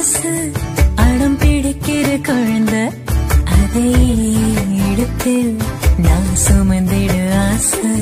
மனசு அடம் பிடிக்கிற குழந்தை அதை எடுத்து நான் சுமந்திடு ஆசை.